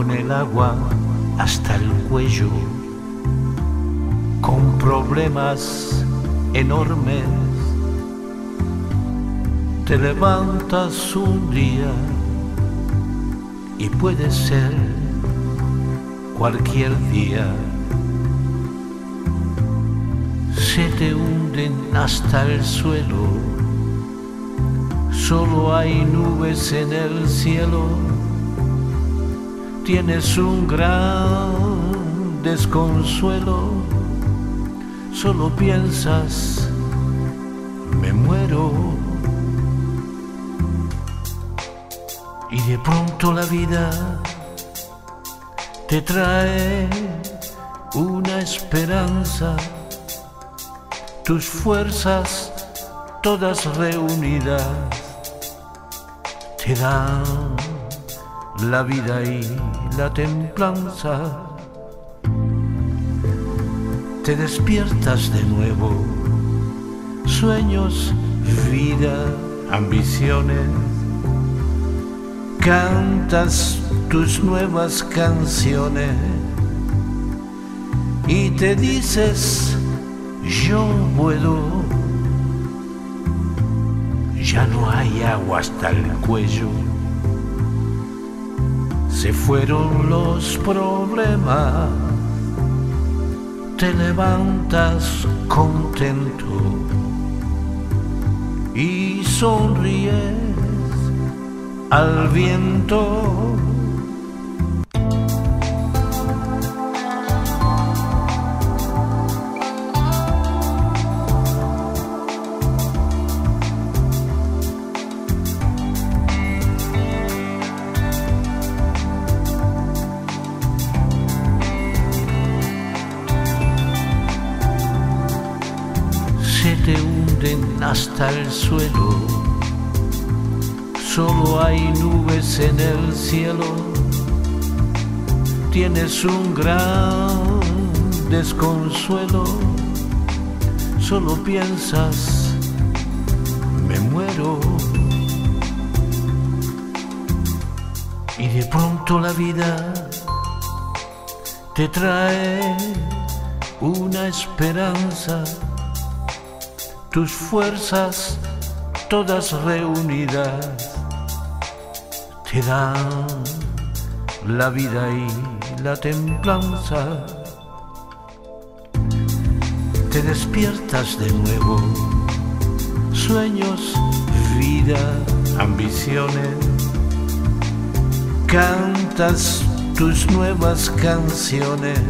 con el agua hasta el cuello, con problemas enormes. Te levantas un día y puede ser cualquier día. Se te hunden hasta el suelo, solo hay nubes en el cielo tienes un gran desconsuelo, solo piensas, me muero. Y de pronto la vida te trae una esperanza, tus fuerzas todas reunidas te dan la vida y la templanza. Te despiertas de nuevo, sueños, vida, ambiciones. Cantas tus nuevas canciones y te dices, yo puedo. Ya no hay agua hasta el cuello se fueron los problemas, te levantas contento y sonríes al viento hasta el suelo. Solo hay nubes en el cielo. Tienes un gran desconsuelo. Solo piensas, me muero. Y de pronto la vida te trae una esperanza tus fuerzas todas reunidas te dan la vida y la templanza. Te despiertas de nuevo, sueños, vida, ambiciones, cantas tus nuevas canciones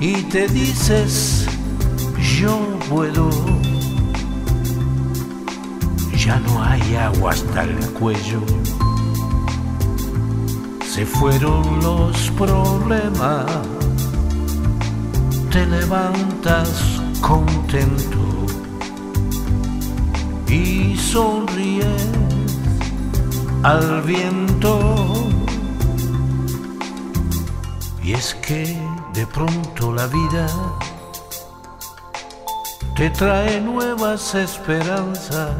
y te dices, yo puedo. Ya no hay agua hasta el cuello. Se fueron los problemas. Te levantas contento y sonríes al viento. Y es que de pronto la vida te trae nuevas esperanzas,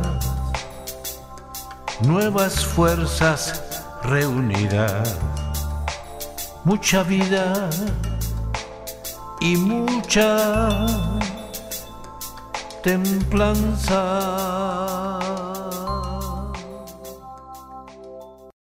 nuevas fuerzas reunidas, mucha vida y mucha templanza.